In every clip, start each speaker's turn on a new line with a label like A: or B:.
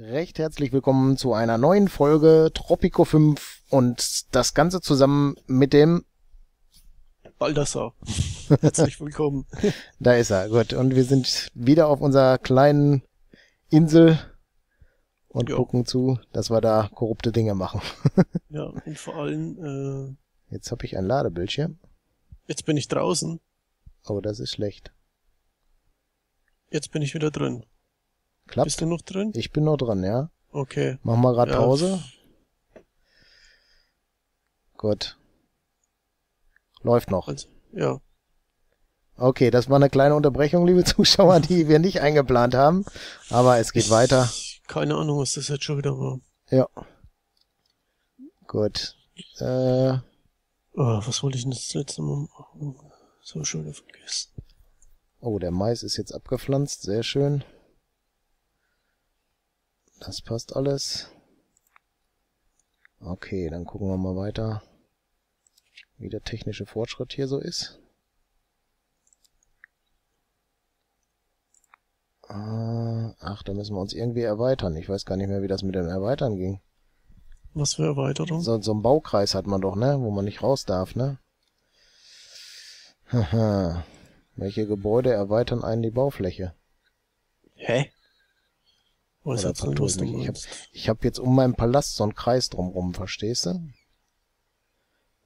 A: recht herzlich willkommen zu einer neuen Folge Tropico 5 und das Ganze zusammen mit dem
B: Baldassar. Herzlich willkommen.
A: da ist er, gut. Und wir sind wieder auf unserer kleinen Insel und jo. gucken zu, dass wir da korrupte Dinge machen.
B: ja, und vor allem...
A: Äh, Jetzt habe ich ein Ladebildschirm.
B: Jetzt bin ich draußen.
A: Oh, das ist schlecht.
B: Jetzt bin ich wieder drin.
A: Klappt?
B: Bist du noch drin?
A: Ich bin noch drin, ja.
B: Okay.
A: Machen wir gerade ja. Pause. Gut. Läuft noch.
B: Also, ja.
A: Okay, das war eine kleine Unterbrechung, liebe Zuschauer, die wir nicht eingeplant haben. Aber es geht ich, weiter.
B: Keine Ahnung, was das jetzt schon wieder war.
A: Ja. Gut. Äh,
B: oh, was wollte ich denn das letzte Mal machen? So schon wieder vergessen.
A: Oh, der Mais ist jetzt abgepflanzt. Sehr schön. Das passt alles. Okay, dann gucken wir mal weiter, wie der technische Fortschritt hier so ist. Ah, ach, da müssen wir uns irgendwie erweitern. Ich weiß gar nicht mehr, wie das mit dem Erweitern ging.
B: Was für Erweiterung?
A: So, so einen Baukreis hat man doch, ne? Wo man nicht raus darf, ne? Haha. Welche Gebäude erweitern einen die Baufläche?
B: Hä?
A: Was Oder Pantose, ich habe hab jetzt um meinen Palast so einen Kreis drumrum, verstehst du?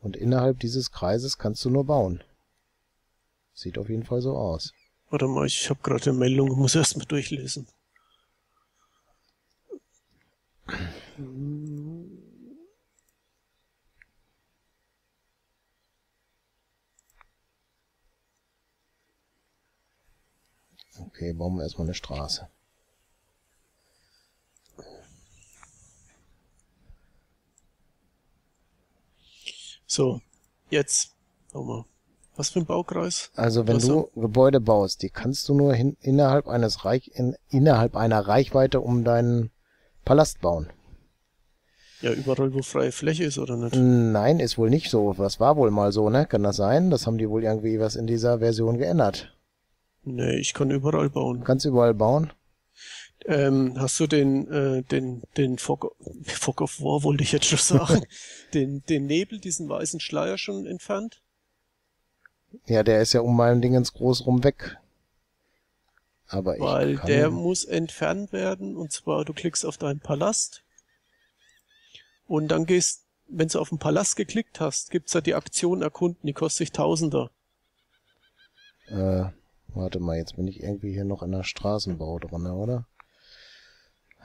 A: Und innerhalb dieses Kreises kannst du nur bauen. Sieht auf jeden Fall so aus.
B: Warte mal, ich habe gerade eine Meldung, muss erst mal durchlesen.
A: Okay, bauen wir erstmal eine Straße.
B: So, jetzt nochmal. Was für ein Baukreis?
A: Also wenn Was du? Gebäude baust, die kannst du nur hin, innerhalb eines Reich, in, innerhalb einer Reichweite um deinen Palast bauen.
B: Ja, überall, wo freie Fläche ist, oder nicht?
A: Nein, ist wohl nicht so. Das war wohl mal so, ne? Kann das sein? Das haben die wohl irgendwie was in dieser Version geändert.
B: Nee, ich kann überall bauen.
A: Du kannst überall bauen?
B: Ähm, hast du den, äh, den, den Fog, Fog of War wollte ich jetzt schon sagen, den, den Nebel, diesen weißen Schleier schon entfernt?
A: Ja, der ist ja um meinen Dingens groß rum weg. Aber
B: Weil der muss entfernt werden und zwar du klickst auf deinen Palast und dann gehst, wenn du auf den Palast geklickt hast, gibt's da die Aktion erkunden, die kostet sich Tausender.
A: Äh, warte mal, jetzt bin ich irgendwie hier noch in der Straßenbau drin, oder?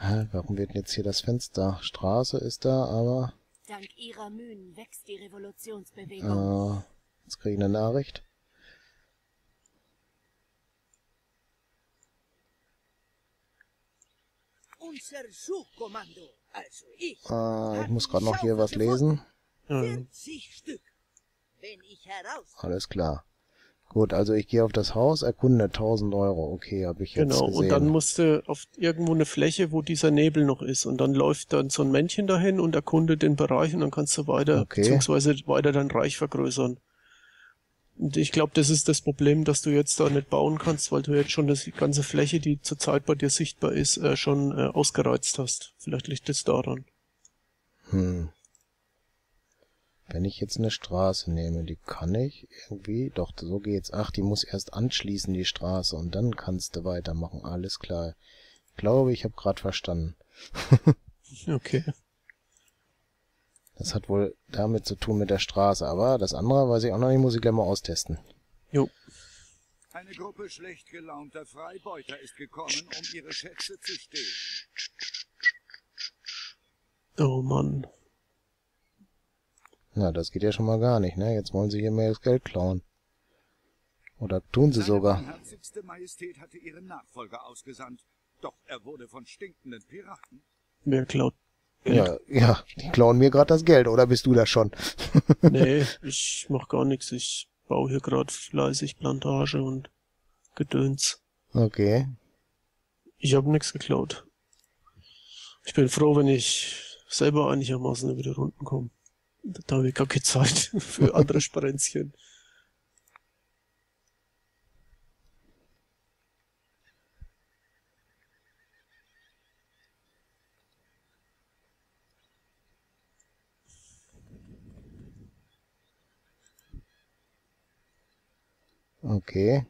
A: Hä, warum wird jetzt hier das Fenster? Straße ist da, aber...
C: Dank ihrer Mühen wächst die Revolutionsbewegung.
A: Äh, jetzt kriege ich eine Nachricht.
C: Unser Suchkommando, also ich,
A: äh, ich muss gerade noch hier was lesen.
C: Mhm. Stück.
A: Alles klar. Gut, also ich gehe auf das Haus, erkunde 1000 Euro. Okay, habe ich jetzt
B: Genau,
A: gesehen.
B: und dann musste auf irgendwo eine Fläche, wo dieser Nebel noch ist. Und dann läuft dann so ein Männchen dahin und erkundet den Bereich und dann kannst du weiter, okay. beziehungsweise weiter dein Reich vergrößern. Und ich glaube, das ist das Problem, dass du jetzt da nicht bauen kannst, weil du jetzt schon die ganze Fläche, die zurzeit bei dir sichtbar ist, äh, schon äh, ausgereizt hast. Vielleicht liegt es daran.
A: Hm. Wenn ich jetzt eine Straße nehme, die kann ich irgendwie, doch, so geht's. Ach, die muss erst anschließen, die Straße, und dann kannst du weitermachen. Alles klar. Ich glaube, ich habe gerade verstanden.
B: okay.
A: Das hat wohl damit zu tun mit der Straße, aber das andere weiß ich auch noch nicht, muss ich gleich mal austesten.
B: Jo.
D: Eine Gruppe schlecht gelaunter Freibeuter ist gekommen, um ihre Schätze zu stehlen.
B: Oh Mann.
A: Na, das geht ja schon mal gar nicht, ne? Jetzt wollen sie hier mehr das Geld klauen. Oder tun sie sogar.
D: Herzigste Majestät hatte ihren Nachfolger ausgesandt, doch er wurde von stinkenden Piraten.
B: Wer klaut
A: Ja, ja, die klauen mir gerade das Geld, oder bist du das schon?
B: nee, ich mach gar nichts. Ich baue hier gerade fleißig Plantage und Gedöns.
A: Okay.
B: Ich habe nichts geklaut. Ich bin froh, wenn ich selber einigermaßen über die Runden komme. Da habe ich gar keine Zeit für andere Sparenzchen.
A: Okay.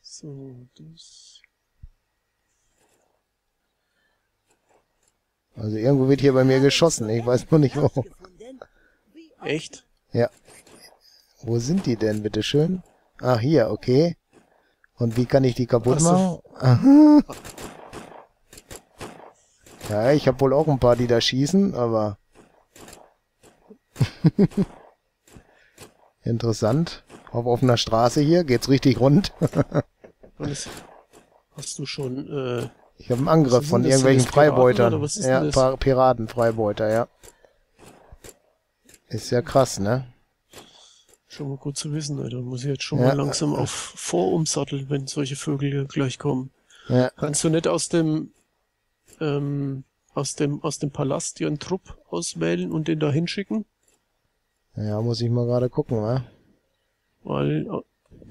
B: So, das.
A: Also irgendwo wird hier bei mir geschossen. Ich weiß nur nicht wo.
B: Echt?
A: Ja. Wo sind die denn, bitteschön? Ah, hier, okay. Und wie kann ich die kaputt machen? Aha. Ja, ich habe wohl auch ein paar, die da schießen, aber... Interessant. Auf offener Straße hier, geht's richtig rund.
B: Hast du schon... Äh,
A: ich habe einen Angriff von irgendwelchen Freibeuter. ja, das? Piratenfreibeuter, ja. Ist ja krass, ne?
B: Schon mal gut zu wissen, Alter. Muss ich jetzt schon ja. mal langsam auf Vorumsatteln, wenn solche Vögel gleich kommen. Ja. Kannst du nicht aus dem ähm, aus dem aus dem Palast dir einen Trupp auswählen und den da hinschicken?
A: Ja, muss ich mal gerade gucken, wa?
B: Weil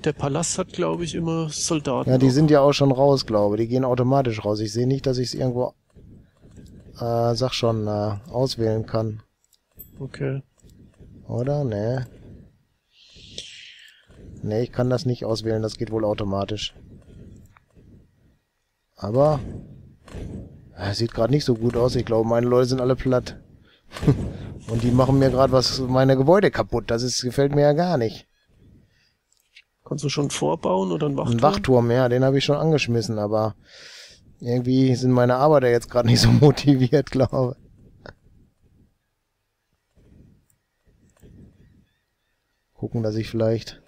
B: der Palast hat, glaube ich, immer Soldaten.
A: Ja, die sind ja auch schon raus, glaube ich. Die gehen automatisch raus. Ich sehe nicht, dass ich es irgendwo, äh, sag schon, äh, auswählen kann.
B: Okay.
A: Oder? Nee. Nee, ich kann das nicht auswählen. Das geht wohl automatisch. Aber... Äh, sieht gerade nicht so gut aus. Ich glaube, meine Leute sind alle platt. Und die machen mir gerade was meine Gebäude kaputt. Das ist, gefällt mir ja gar nicht.
B: Kannst du schon vorbauen oder einen Wachturm?
A: Ein Wachturm, ja, den habe ich schon angeschmissen, aber irgendwie sind meine Arbeiter jetzt gerade nicht so motiviert, glaube Gucken, dass ich vielleicht...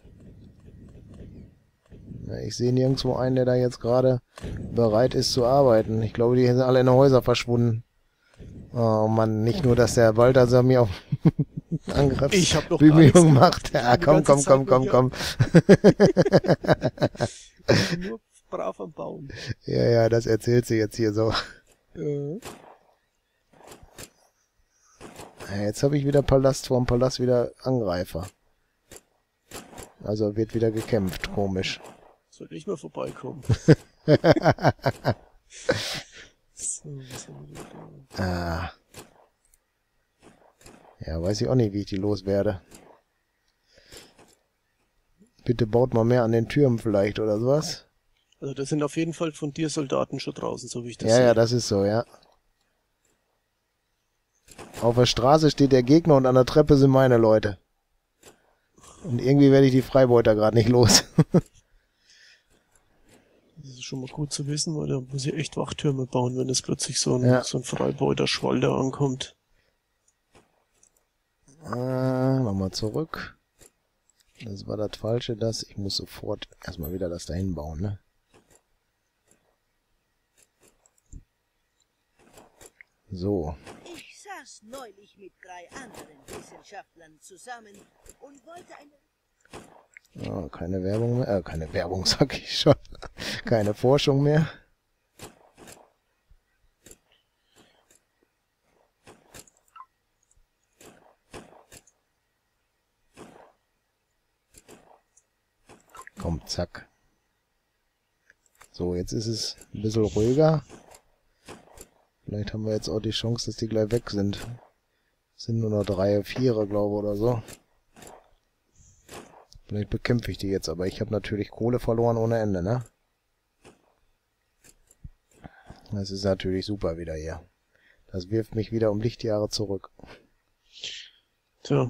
A: Ja, ich sehe nirgendwo einen, der da jetzt gerade bereit ist zu arbeiten. Ich glaube, die sind alle in den Häuser verschwunden. Oh Mann, nicht nur, dass der Balthasar mir auf
B: Angriffsbemühungen
A: macht. Ja, komm, komm, komm, komm, komm.
B: nur brav am Bauen.
A: Ja, ja, das erzählt sie jetzt hier so. Ja. Jetzt habe ich wieder Palast vor dem Palast wieder Angreifer. Also wird wieder gekämpft, komisch.
B: Soll ich mal vorbeikommen. so, was haben wir
A: da? Ah. Ja, weiß ich auch nicht, wie ich die loswerde. Bitte baut mal mehr an den Türmen vielleicht oder sowas.
B: Also da sind auf jeden Fall von dir Soldaten schon draußen, so wie ich das
A: ja,
B: sehe.
A: Ja, das ist so, ja. Auf der Straße steht der Gegner und an der Treppe sind meine Leute. Und irgendwie werde ich die Freibeuter gerade nicht los.
B: das ist schon mal gut zu wissen, weil da muss ich echt Wachtürme bauen, wenn es plötzlich so ein, ja. so ein Freibeuter-Schwall da ankommt.
A: Äh, nochmal zurück. Das war das Falsche, das. Ich muss sofort erstmal wieder das dahin bauen, ne? So.
E: Ich saß neulich mit drei anderen Wissenschaftlern zusammen und wollte eine...
A: Oh, keine Werbung mehr. Äh, keine Werbung, sag ich schon. keine Forschung mehr. Komm, zack. So, jetzt ist es ein bisschen ruhiger. Vielleicht haben wir jetzt auch die Chance, dass die gleich weg sind. sind nur noch drei, vier, glaube ich, oder so. Vielleicht bekämpfe ich die jetzt, aber ich habe natürlich Kohle verloren ohne Ende, ne? Das ist natürlich super wieder hier. Das wirft mich wieder um Lichtjahre zurück.
B: Tja.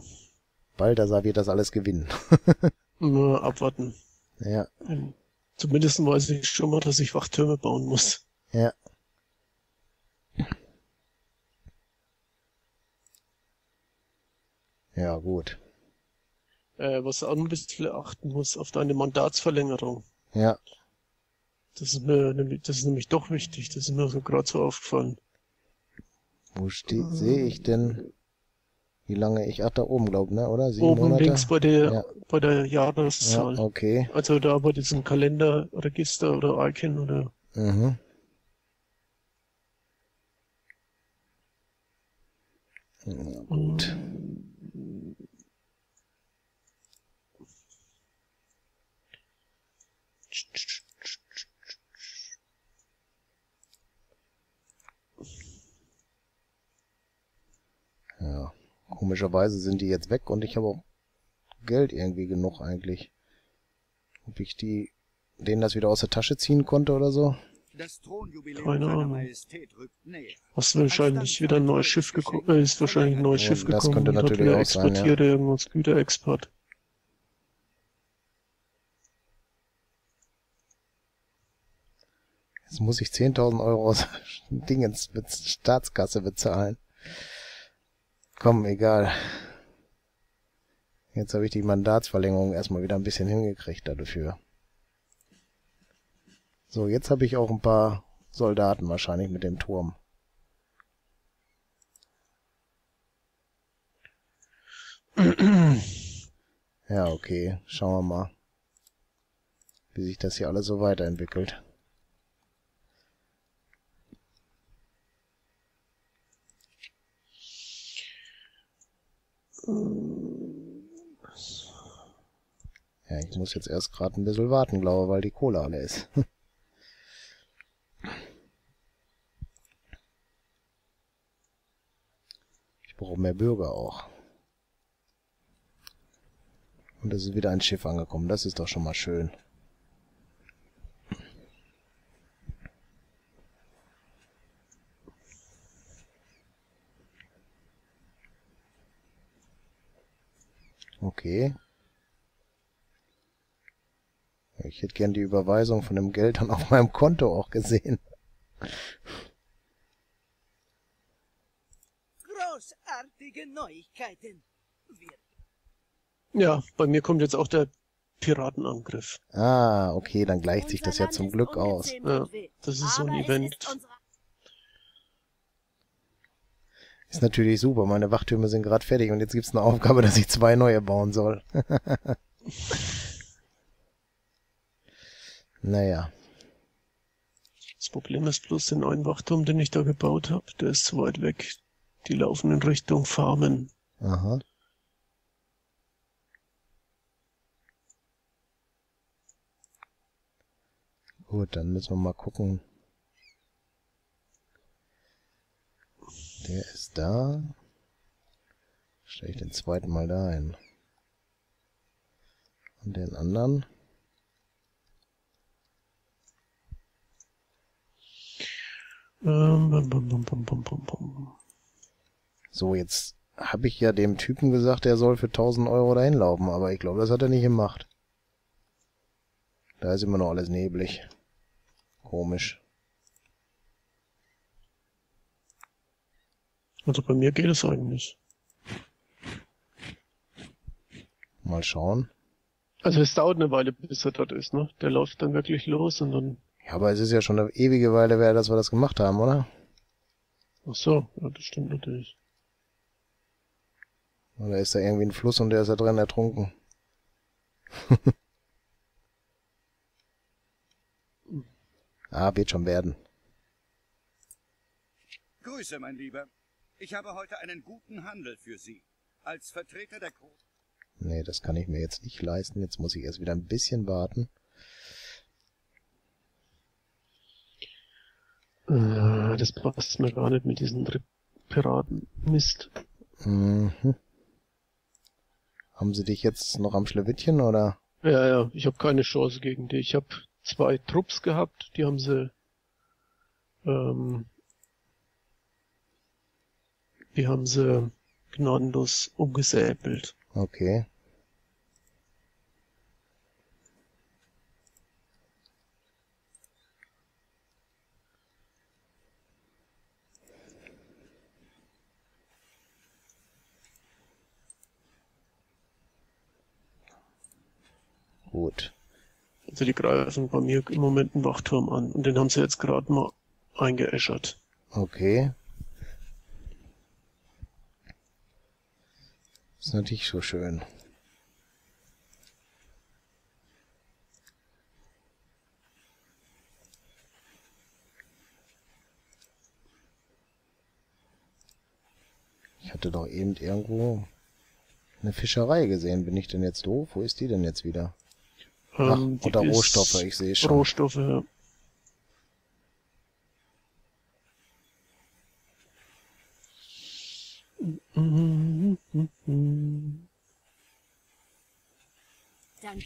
A: Balthasar wird das alles gewinnen.
B: Nur abwarten.
A: Ja.
B: Ähm, zumindest weiß ich schon mal, dass ich Wachtürme bauen muss.
A: Ja. Ja, gut.
B: Äh, was du auch ein bisschen achten muss, auf deine Mandatsverlängerung.
A: Ja.
B: Das ist mir nämlich, das ist nämlich doch wichtig. Das ist mir so gerade so aufgefallen.
A: Wo steht, sehe ich denn? Wie lange ich, ach da oben glaube ne, oder?
B: Sieben oben Monate? links bei der, ja. bei der Jahreszahl.
A: Ja, okay.
B: Also da bei diesem Kalenderregister oder Icon oder.
A: Mhm. Gut. Ja. Komischerweise sind die jetzt weg und ich habe auch Geld irgendwie genug eigentlich. Ob ich die denen das wieder aus der Tasche ziehen konnte oder so?
D: Das Thronjubiläum
B: Keine Ahnung. Hast wahrscheinlich wieder ein neues Schiff gekommen, äh, ist wahrscheinlich ein neues
A: Ja,
B: Schiff
A: das
B: gekommen
A: könnte
B: und hat
A: natürlich
B: wieder
A: auch sein, ja.
B: exportiert irgendwas Güterexport.
A: Jetzt muss ich 10.000 Euro aus Dingens mit Staatskasse bezahlen. Komm, egal. Jetzt habe ich die Mandatsverlängerung erstmal wieder ein bisschen hingekriegt dafür. So, jetzt habe ich auch ein paar Soldaten wahrscheinlich mit dem Turm. Ja, okay. Schauen wir mal, wie sich das hier alles so weiterentwickelt. Ja, ich muss jetzt erst gerade ein bisschen warten, glaube weil die Kohle alle ist. Ich brauche mehr Bürger auch. Und es ist wieder ein Schiff angekommen. Das ist doch schon mal schön. Okay. Ich hätte gern die Überweisung von dem Geld dann auf meinem Konto auch gesehen.
E: Großartige Neuigkeiten. Wir
B: Ja, bei mir kommt jetzt auch der Piratenangriff.
A: Ah, okay, dann gleicht sich das ja zum Glück aus.
B: Ja, das ist so ein Event.
C: Ist
A: natürlich super. Meine Wachtürme sind gerade fertig und jetzt gibt's eine Aufgabe, dass ich zwei neue bauen soll. naja.
B: Das Problem ist bloß, den neuen Wachturm, den ich da gebaut habe, der ist zu weit weg. Die laufen in Richtung Farmen.
A: Aha. Gut, dann müssen wir mal gucken. Der ist da. Stelle ich den zweiten mal da ein. Und den anderen.
B: Ähm.
A: So, jetzt habe ich ja dem Typen gesagt, er soll für 1000 Euro dahin laufen, aber ich glaube, das hat er nicht gemacht. Da ist immer noch alles neblig. Komisch.
B: Also bei mir geht es eigentlich.
A: Mal schauen.
B: Also es dauert eine Weile, bis er dort ist, ne? Der läuft dann wirklich los und dann.
A: Ja, aber es ist ja schon eine ewige Weile her, dass wir das gemacht haben, oder?
B: Ach so, ja, das stimmt natürlich.
A: Oder ist da irgendwie ein Fluss und der ist da drin ertrunken? ah, wird schon werden.
D: Grüße, mein Lieber. Ich habe heute einen guten Handel für Sie. Als Vertreter der Gro
A: Nee, das kann ich mir jetzt nicht leisten. Jetzt muss ich erst wieder ein bisschen warten.
B: Äh, das passt mir gar nicht mit diesen Piraten. Mist.
A: Mhm. Haben sie dich jetzt noch am Schlewittchen, oder?
B: Ja, ja, ich habe keine Chance gegen die. Ich habe zwei Trupps gehabt, die haben sie ähm, die haben sie gnadenlos umgesäbelt.
A: Okay. Gut.
B: Also die greifen bei mir im Moment einen Wachturm an und den haben sie jetzt gerade mal eingeäschert.
A: Okay. Ist natürlich so schön. Ich hatte doch eben irgendwo eine Fischerei gesehen. Bin ich denn jetzt doof? Wo ist die denn jetzt wieder? Ach,
B: Ähm, die
A: unter Rohstoffe, ich sehe schon.
B: Rohstoffe, ja. Mhm.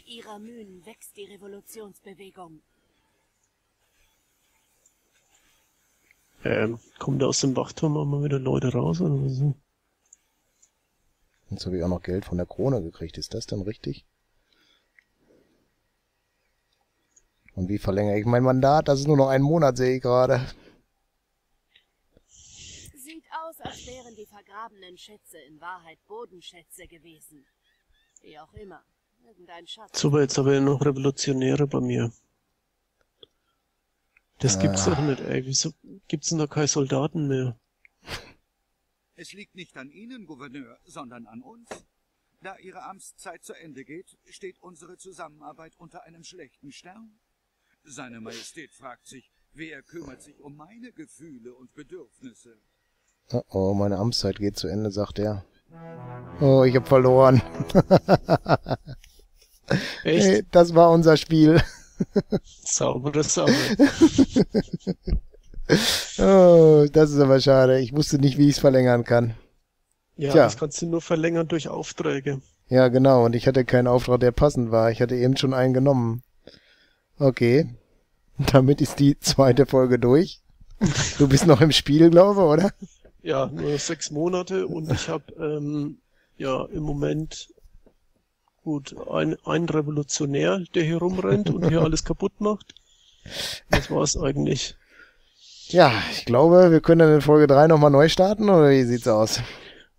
C: Dank ihrer Mühen wächst die Revolutionsbewegung.
B: Ähm, kommen da aus dem Wachturm auch mal wieder Leute raus oder so?
A: Jetzt habe ich auch noch Geld von der Krone gekriegt. Ist das denn richtig? Und wie verlängere ich mein Mandat? Das ist nur noch ein Monat, sehe ich gerade.
C: Sieht aus, als wären die vergrabenen Schätze in Wahrheit Bodenschätze gewesen. Wie auch immer.
B: Super, jetzt habe ich noch Revolutionäre bei mir. Das gibt's doch nicht, ey. Wieso gibt's denn da keine Soldaten mehr?
D: Es liegt nicht an Ihnen, Gouverneur, sondern an uns. Da Ihre Amtszeit zu Ende geht, steht unsere Zusammenarbeit unter einem schlechten Stern. Seine Majestät fragt sich, wer kümmert sich um meine Gefühle und Bedürfnisse?
A: Oh, oh meine Amtszeit geht zu Ende, sagt er. Oh, ich hab verloren.
B: Echt?
A: Das war unser Spiel.
B: Saubere Sache.
A: oh, das ist aber schade. Ich wusste nicht, wie ich es verlängern kann.
B: Ja,
A: Tja.
B: das kannst du nur verlängern durch Aufträge.
A: Ja, genau. Und ich hatte keinen Auftrag, der passend war. Ich hatte eben schon einen genommen. Okay. Damit ist die zweite Folge durch. Du bist noch im Spiel, glaube ich, oder?
B: Ja, nur sechs Monate und ich habe ähm, ja im Moment gut ein, ein Revolutionär, der hier rumrennt und hier alles kaputt macht. Das war's eigentlich.
A: Ja, ich glaube, wir können dann in Folge 3 nochmal neu starten, oder wie sieht's aus?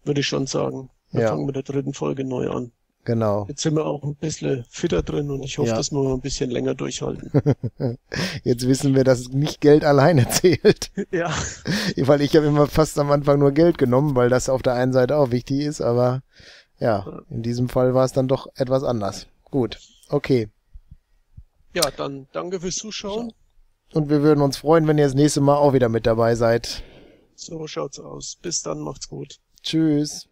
B: Würde ich schon sagen. Wir
A: Ja.
B: fangen mit der dritten Folge neu an.
A: Genau.
B: Jetzt sind wir auch ein bisschen fitter drin und ich hoffe,
A: Ja.
B: dass wir noch ein bisschen länger durchhalten.
A: Jetzt wissen wir, dass nicht Geld alleine zählt.
B: ja,
A: Weil ich habe immer fast am Anfang nur Geld genommen, weil das auf der einen Seite auch wichtig ist, aber ja, in diesem Fall war es dann doch etwas anders. Gut, okay.
B: ja, dann danke fürs Zuschauen.
A: Und wir würden uns freuen, wenn ihr das nächste Mal auch wieder mit dabei seid.
B: So schaut's aus. Bis dann, macht's gut.
A: Tschüss.